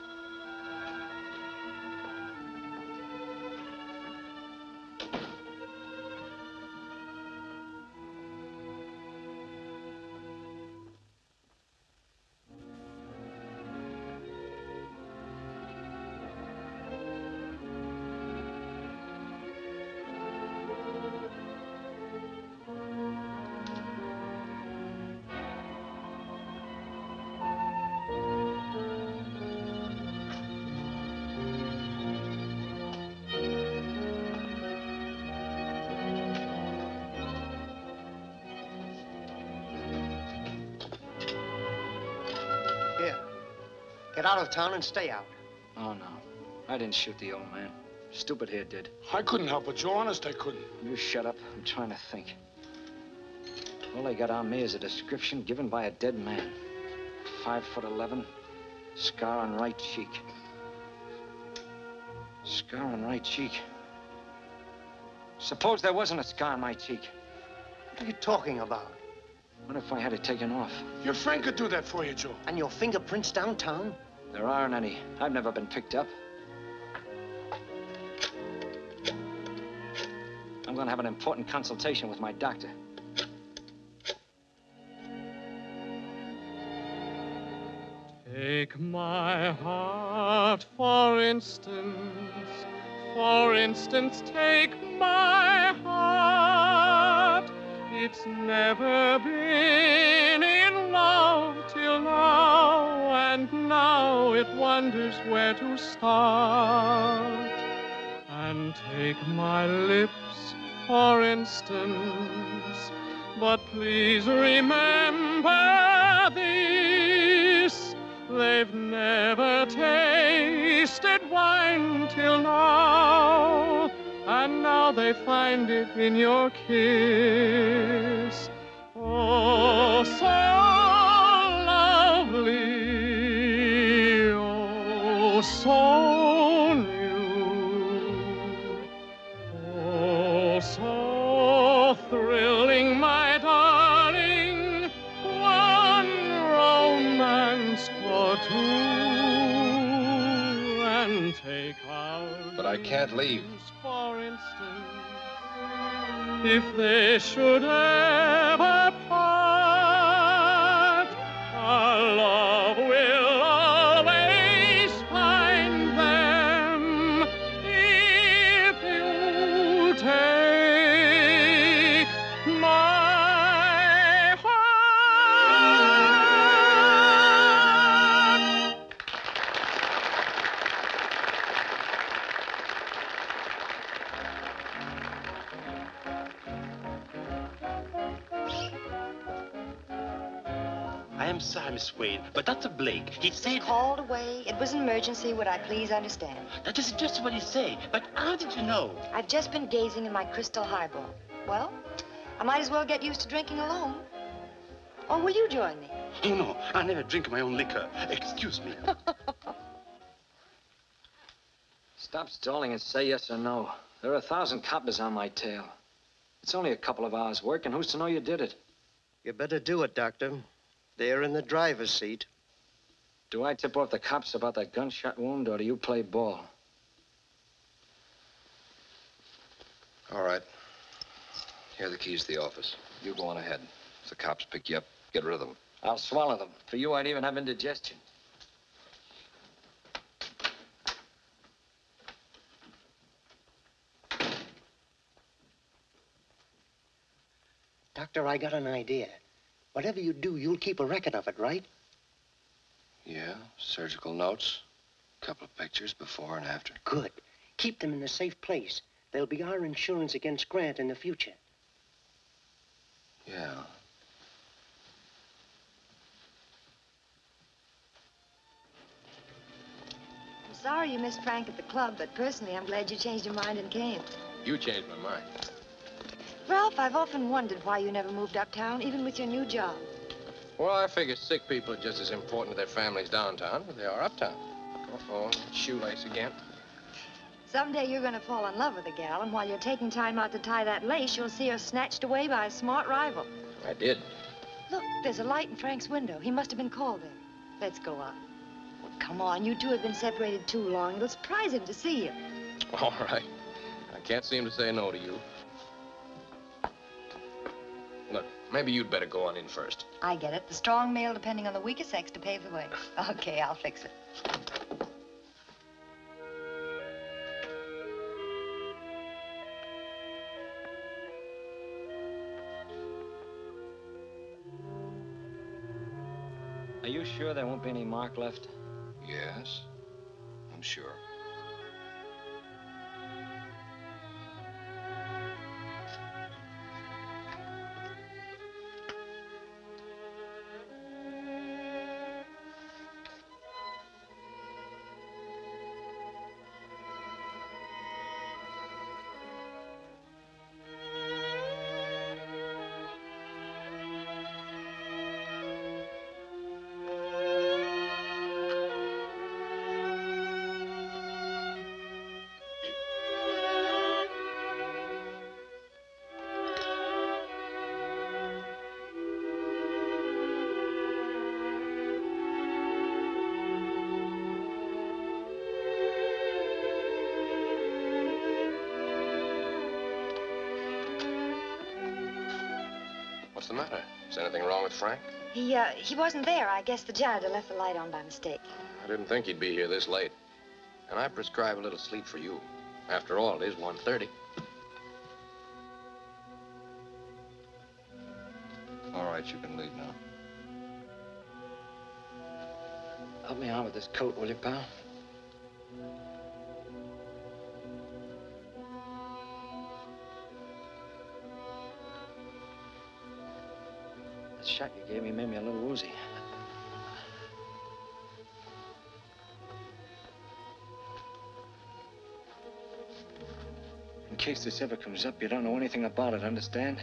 Out of town and stay out. Oh, no. I didn't shoot the old man. Stupid here did. I couldn't help it, Joe. Honest, I couldn't. You shut up. I'm trying to think. All they got on me is a description given by a dead man. Five foot eleven, scar on right cheek. Scar on right cheek. Suppose there wasn't a scar on my cheek. What are you talking about? What if I had it taken off? Your friend could do that for you, Joe. And your fingerprints downtown? There aren't any. I've never been picked up. I'm going to have an important consultation with my doctor. Take my heart, for instance. For instance, take my heart. It's never been love till now, and now it wonders where to start. And take my lips, for instance. But please remember this. They've never tasted wine till now, and now they find it in your kiss. Oh, so new, oh, so thrilling, my darling. One romance for two, and take our But I can't leave. for instance, if they should ever Blake, he said... Called away. It was an emergency. Would I please understand? That isn't just what he said, but how did you know? I've just been gazing in my crystal highball. Well, I might as well get used to drinking alone. Or will you join me? Oh, no, I never drink my own liquor. Excuse me. [laughs] Stop stalling and say yes or no. There are a thousand coppers on my tail. It's only a couple of hours' work, and who's to know you did it? You better do it, Doctor. They're in the driver's seat. Do I tip off the cops about that gunshot wound, or do you play ball? All right. Here are the keys to the office. You go on ahead. If the cops pick you up, get rid of them. I'll swallow them. For you, I'd even have indigestion. Doctor, I got an idea. Whatever you do, you'll keep a record of it, right? Yeah, surgical notes. A couple of pictures before and after. Good. Keep them in a safe place. They'll be our insurance against Grant in the future. Yeah. I'm sorry you missed Frank at the club, but personally, I'm glad you changed your mind and came. You changed my mind. Ralph, I've often wondered why you never moved uptown, even with your new job. Well, I figure sick people are just as important to their families downtown as they are uptown. Uh-oh, shoelace again. Someday you're going to fall in love with a gal, and while you're taking time out to tie that lace, you'll see her snatched away by a smart rival. I did. Look, there's a light in Frank's window. He must have been called there. Let's go out. Well, come on, you two have been separated too long. It'll surprise him to see you. All right. I can't seem to say no to you. Maybe you'd better go on in first. I get it. The strong male depending on the weaker sex to pave the way. [laughs] Okay, I'll fix it. Are you sure there won't be any mark left? Yes, I'm sure. Is anything wrong with Frank? He, uh, he wasn't there. I guess the janitor left the light on by mistake. I didn't think he'd be here this late. And I prescribe a little sleep for you. After all, it is 1.30. All right, you can leave now. Help me on with this coat, will you, pal? Case this ever comes up, you don't know anything about it, understand?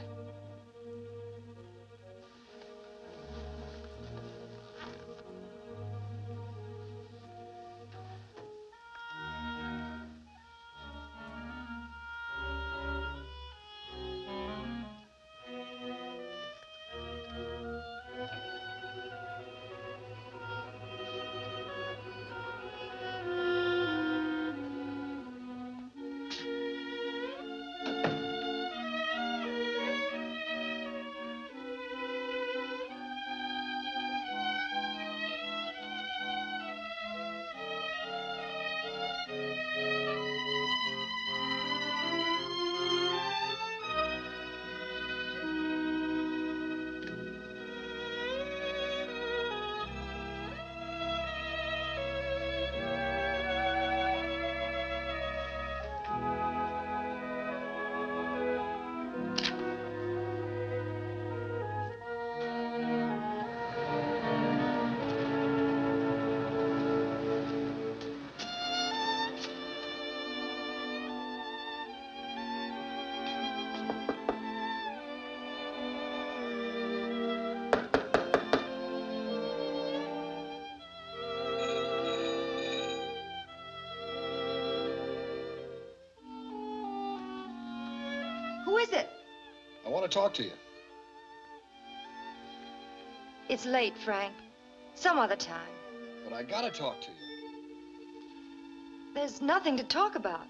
Want to talk to you. It's late, Frank. Some other time. But I gotta talk to you. There's nothing to talk about.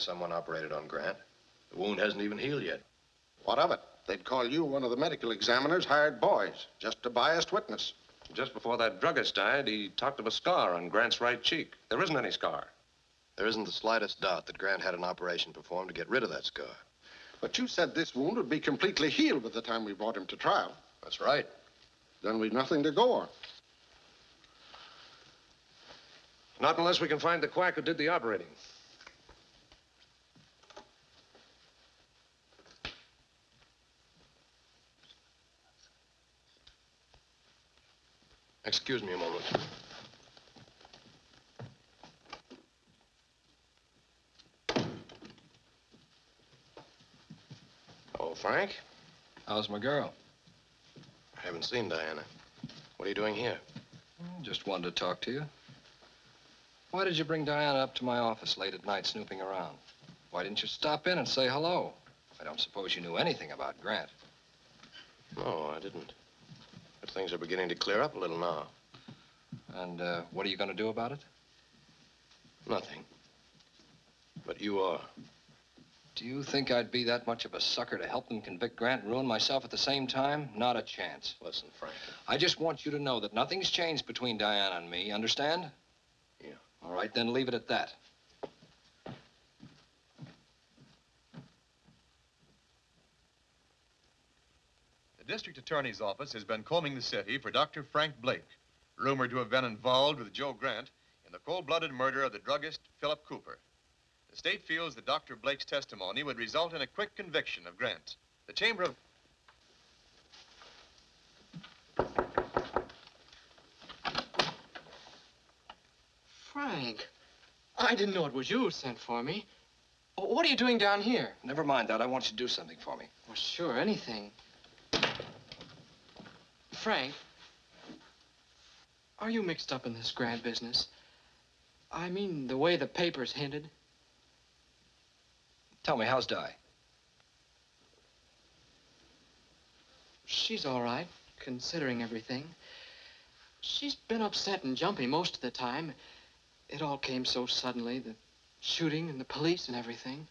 That someone operated on Grant. The wound hasn't even healed yet. What of it? They'd call you one of the medical examiner's hired boys, just a biased witness. Just before that druggist died, he talked of a scar on Grant's right cheek. There isn't any scar. There isn't the slightest doubt that Grant had an operation performed to get rid of that scar. But you said this wound would be completely healed by the time we brought him to trial. That's right. Then we've nothing to go on. Not unless we can find the quack who did the operating. Excuse me a moment. Oh, Frank? How's my girl? I haven't seen Diana. What are you doing here? Just wanted to talk to you. Why did you bring Diana up to my office late at night snooping around? Why didn't you stop in and say hello? I don't suppose you knew anything about Grant. No, I didn't. Things are beginning to clear up a little now. And uh, what are you going to do about it? Nothing. But you are. Do you think I'd be that much of a sucker to help them convict Grant and ruin myself at the same time? Not a chance. Listen, Frank. I just want you to know that nothing's changed between Diana and me, understand? Yeah. All right, then leave it at that. District attorney's office has been combing the city for Dr. Frank Blake, rumored to have been involved with Joe Grant in the cold-blooded murder of the druggist Philip Cooper. The state feels that Dr. Blake's testimony would result in a quick conviction of Grant. The Chamber of... Frank, I didn't know it was you who sent for me. What are you doing down here? Never mind that. I want you to do something for me. Well, sure, anything. Frank, Are you mixed up in this Grant business? I mean, the way the papers hinted. Tell me, how's Di? She's all right, considering everything. She's been upset and jumpy most of the time. It all came so suddenly the shooting and the police and everything.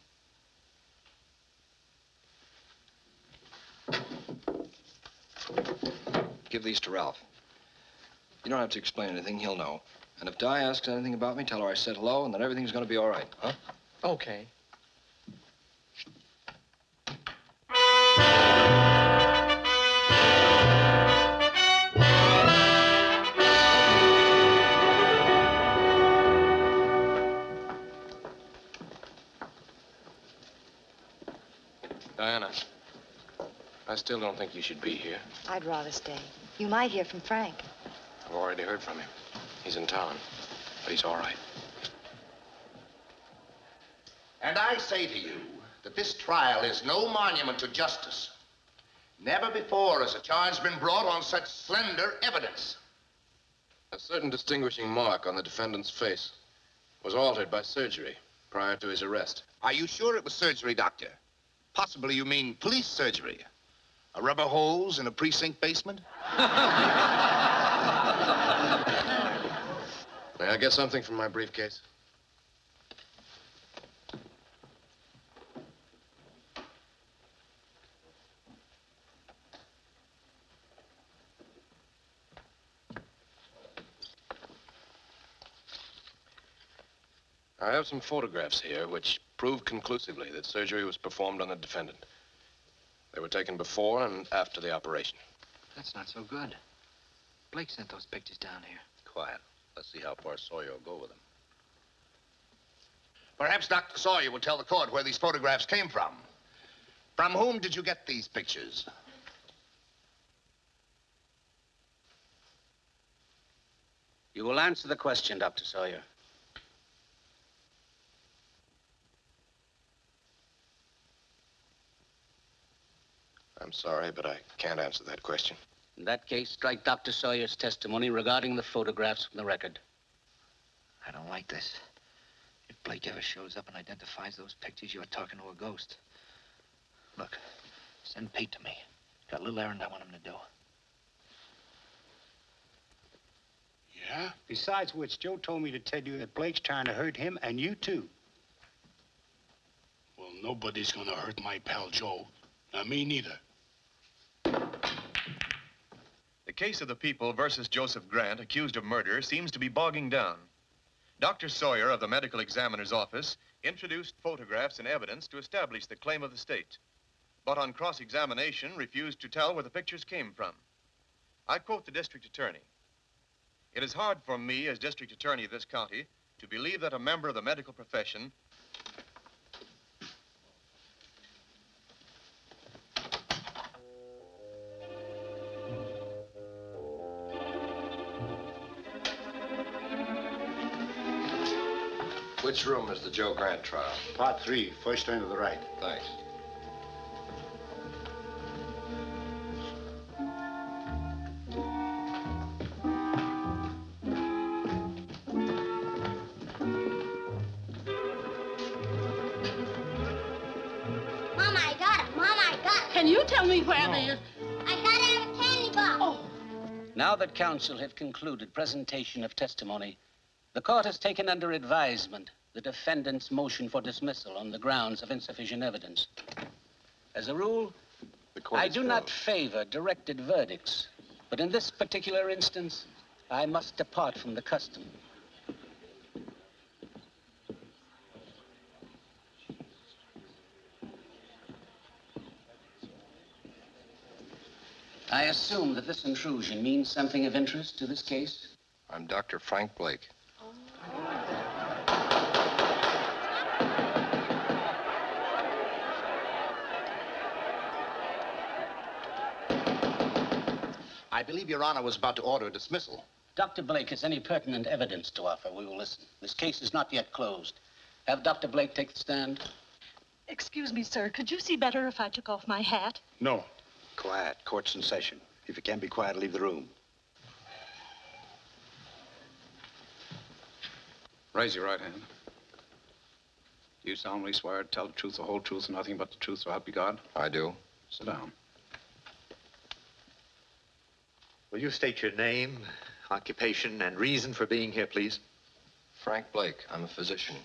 Give these to Ralph. You don't have to explain anything. He'll know. And if Di asks anything about me, tell her I said hello and that everything's going to be all right, huh? Okay. Still don't think you should be here. I'd rather stay. You might hear from Frank. I've already heard from him. He's in town, but he's all right. And I say to you that this trial is no monument to justice. Never before has a charge been brought on such slender evidence. A certain distinguishing mark on the defendant's face was altered by surgery prior to his arrest. Are you sure it was surgery, Doctor? Possibly you mean police surgery. A rubber hose in a precinct basement? May I get something from my briefcase? I have some photographs here which prove conclusively that surgery was performed on the defendant. They were taken before and after the operation. That's not so good. Blake sent those pictures down here. Quiet. Let's see how far Sawyer will go with them. Perhaps Dr. Sawyer will tell the court where these photographs came from. From whom did you get these pictures? You will answer the question, Dr. Sawyer. I'm sorry, but I can't answer that question. In that case, strike Dr. Sawyer's testimony regarding the photographs from the record. I don't like this. If Blake ever shows up and identifies those pictures, you're talking to a ghost. Look, send Pete to me. Got a little errand I want him to do. Yeah? Besides which, Joe told me to tell you that Blake's trying to hurt him and you too. Well, nobody's gonna hurt my pal Joe. Not me neither. The case of the people versus Joseph Grant, accused of murder, seems to be bogging down. Dr. Sawyer of the medical examiner's office introduced photographs and evidence to establish the claim of the state, but on cross-examination refused to tell where the pictures came from. I quote the district attorney. It is hard for me as district attorney of this county to believe that a member of the medical profession Which room is the Joe Grant trial? Part three, first turn to the right. Thanks. Mom, I got it. Mom, I got it. Can you tell me where they are? I got it out of a candy box. Oh. Now that counsel have concluded presentation of testimony, the court has taken under advisement the defendant's motion for dismissal on the grounds of insufficient evidence. As a rule, I do not favor directed verdicts, but in this particular instance, I must depart from the custom. I assume that this intrusion means something of interest to this case. I'm Dr. Frank Blake. I believe Your Honor was about to order a dismissal. Dr. Blake has any pertinent evidence to offer. We will listen. This case is not yet closed. Have Dr. Blake take the stand. Excuse me, sir. Could you see better if I took off my hat? No. Quiet. Court's in session. If you can't be quiet, leave the room. Raise your right hand. Do you solemnly swear to tell the truth, the whole truth, and nothing but the truth, so help you God? I do. Sit down. Will you state your name, occupation, and reason for being here, please? Frank Blake. I'm a physician.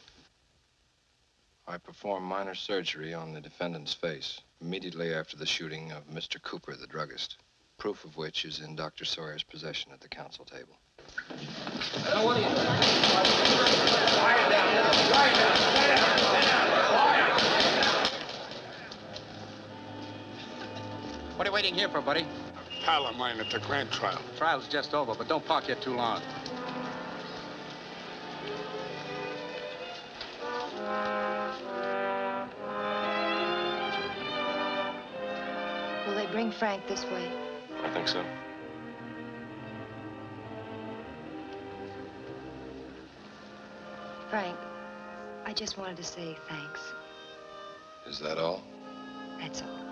I performed minor surgery on the defendant's face immediately after the shooting of Mr. Cooper, the druggist. Proof of which is in Dr. Sawyer's possession at the counsel table. What are you waiting here for, buddy? Pal of mine at the grand trial. Trial's just over, but don't park here too long. Will they bring Frank this way? I think so. Frank, I just wanted to say thanks. Is that all? That's all.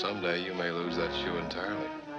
Someday you may lose that shoe entirely.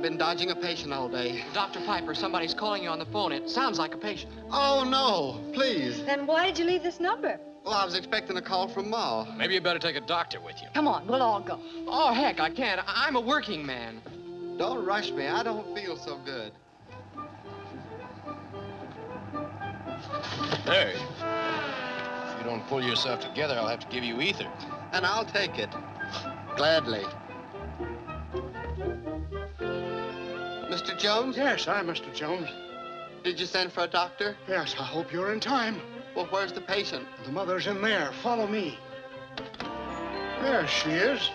I've been dodging a patient all day. Dr. Piper, somebody's calling you on the phone. It sounds like a patient. Oh, no. Please. Then why did you leave this number? Well, I was expecting a call from Ma. Maybe you better take a doctor with you. Come on, we'll all go. Oh, heck, I can't. I- I'm a working man. Don't rush me. I don't feel so good. Hey. If you don't pull yourself together, I'll have to give you ether. And I'll take it. Gladly. Jones? Yes, I'm Mr. Jones. Did you send for a doctor? Yes, I hope you're in time. Well, where's the patient? The mother's in there. Follow me. There she is.